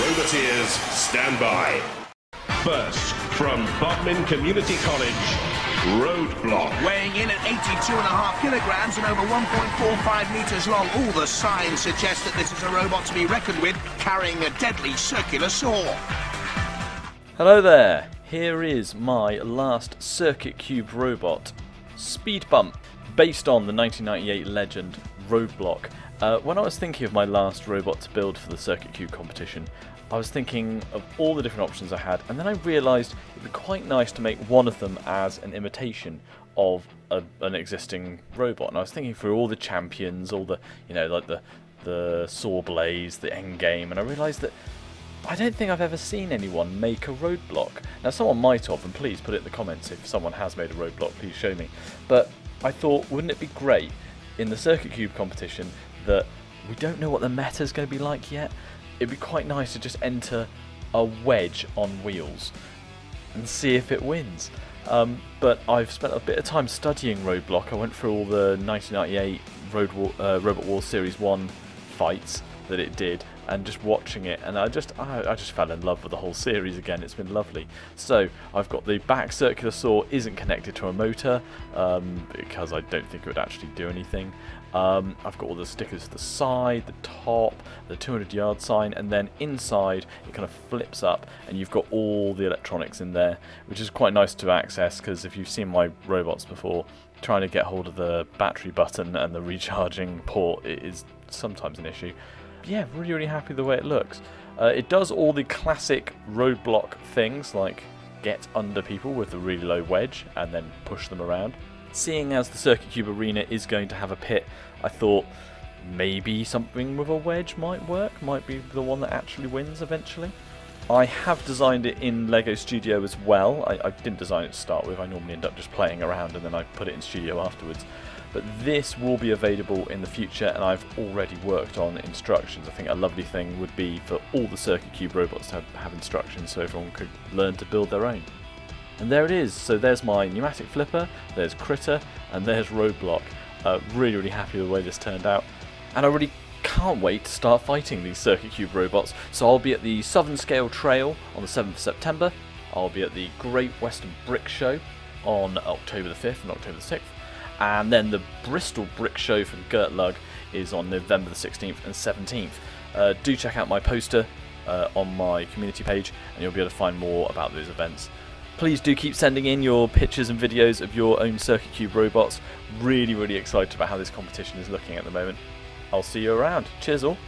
Roboteers, stand by. First, from Bodmin Community College, Roadblock. Weighing in at 82 and a half kilograms and over 1.45 meters long, all the signs suggest that this is a robot to be reckoned with, carrying a deadly circular saw. Hello there, here is my last Circuit Cube robot, Speed Bump, based on the 1998 legend Roadblock. Uh, when I was thinking of my last robot to build for the Circuit Cube competition, I was thinking of all the different options I had, and then I realised it'd be quite nice to make one of them as an imitation of a, an existing robot. And I was thinking through all the champions, all the, you know, like the the Sawblaze, the Endgame, and I realised that I don't think I've ever seen anyone make a roadblock. Now, someone might have, and please put it in the comments if someone has made a roadblock, please show me. But I thought, wouldn't it be great in the Circuit Cube competition that we don't know what the meta is going to be like yet? It'd be quite nice to just enter a wedge on wheels and see if it wins. Um, but I've spent a bit of time studying Roadblock. I went through all the 1998 Road War, uh, Robot Wars Series 1 fights that it did and just watching it and I just I, I, just fell in love with the whole series again. It's been lovely. So I've got the back circular saw isn't connected to a motor um, because I don't think it would actually do anything. Um, I've got all the stickers to the side the top the 200 yard sign and then inside it kind of flips up and you've got all the electronics in there which is quite nice to access because if you've seen my robots before trying to get hold of the battery button and the recharging port is sometimes an issue. Yeah, really, really the way it looks. Uh, it does all the classic roadblock things, like get under people with a really low wedge and then push them around. Seeing as the Circuit Cube Arena is going to have a pit, I thought maybe something with a wedge might work, might be the one that actually wins eventually. I have designed it in LEGO Studio as well. I, I, didn't design it to start with, I normally end up just playing around and then I put it in Studio afterwards but this will be available in the future and I've already worked on instructions. I think a lovely thing would be for all the Circuit Cube robots to have, have instructions so everyone could learn to build their own. And there it is, so there's my pneumatic flipper, there's Critter, and there's Roadblock. Uh, really, really happy with the way this turned out. And I really can't wait to start fighting these Circuit Cube robots. So I'll be at the Southern Scale Trail on the 7th of September. I'll be at the Great Western Brick Show on October the 5th and October the 6th and then the Bristol Brick Show from Gert Lug is on November the 16th and 17th. Uh, do check out my poster uh, on my community page and you'll be able to find more about those events. Please do keep sending in your pictures and videos of your own Circuit Cube robots. Really, really excited about how this competition is looking at the moment. I'll see you around. Cheers all.